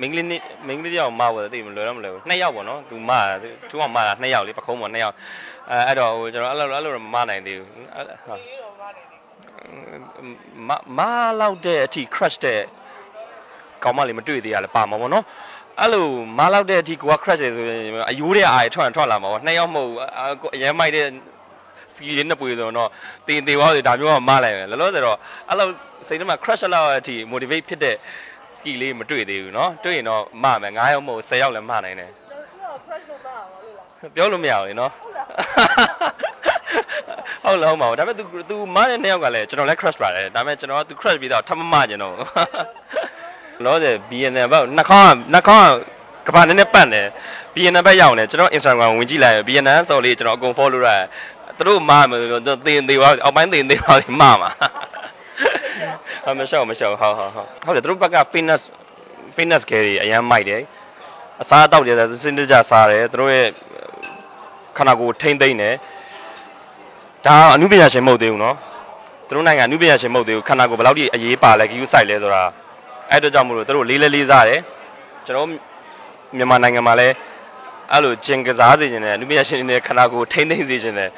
မင်းကလေးနေမင်းကလေးတယောက်မဝယ်သိမလွယ်တော့မလွယ်ဘူးနှစ်ယောက်ပေါ့နော်သူမသူကမတာနှစ်ယောက်လေးပခုံးပေါ့နှစ်ယောက်အဲအဲ့တော့ဟိုကျွန်တော်အဲ့လိုအဲ့လိုမနိုင်သေးဘူးဟာမမလောက်တဲ့အထိ crush တဲ့ကောင်းမလေးမတွေ့သေးရလဲပါမှာပေါ့နော်အဲ့လိုမလောက်တဲ့အထိကိုက crush တယ်ဆိုရင်အယိုးတဲ့အားရထွက်ထွက်လာမှာပေါ့နှစ်ယောက်မဟုတ်အရင်မိုက်တဲ့ စကီလေးနှစ်ပွေဆိုတော့တင်သေးသွားတယ်ဒါမျိုးကမလိုက်ပဲလောလောဆယ်တော့အဲ့လိုစိတ်ထဲမှာ crush လောက်အထိ motivate ဖြစ်တဲ့ စကီလေးမတွေ့သေးဘူးเนาะတွေ့ရင်တော့မမယ်9ယောက်မဟုတ်10ယောက်လည်းမနိုင်တယ် ကျွန်တော်က crush လုပ်ပါပါလို့လား ပြောလို့မရဘူးလေเนาะဟုတ်လားဟုတ်ပါဘူးဒါပေမဲ့ तू तू မတဲ့နှစ်ယောက်ကလည်းကျွန်တော်လည်း crush ပါတယ်ဒါပေမဲ့ကျွန်တော်က तू crush ပြီးတော့ထပ်မမကျင်တော့လောဆယ် BNN ဘက်နှာခေါင်းကနှာခေါင်းကကဘာနဲ့နဲ့ပတ်တယ် BNN ဘက်ရောက်နေကျွန်တော် Instagram ဝင်ကြည့်လိုက် BNN ဆိုလေးကျွန်တော်အကုန် follow ရတယ် သူတို့မမယ်ဆိုတော့တင်သေးပါအောက်ပိုင်းတင်သေးပါမမှာဟာမရှောက်မရှောက်ဟုတ်ဟုတ်ဟုတ်ဟုတ်တယ်သူတို့ဘက်က fitness fitness ကလေးအရန်မိုက်တယ်အစားအသောက်တွေစစင်းတကြစားတယ်သူတို့ရဲ့ခန္ဓာကိုယ်ထိမ့်သိမ့်တယ်ဒါအမှုပညာရှင်မဟုတ်သေးဘူးเนาะသူတို့နိုင်ငံအမှုပညာရှင်မဟုတ်သေးဘူးခန္ဓာကိုယ်ဘယ်လောက်ထိအရေးပါလဲ GU site လဲဆိုတာအဲ့အတွက်ကြောင့်မလို့သူတို့လေးလေးလေးစားတယ်ကျွန်တော်မြန်မာနိုင်ငံမှာလည်းအဲ့လိုဂျင်ကစားစေခြင်းနဲ့အမှုပညာရှင်တွေနဲ့ခန္ဓာကိုယ်ထိမ့်သိမ့်စေခြင်းနဲ့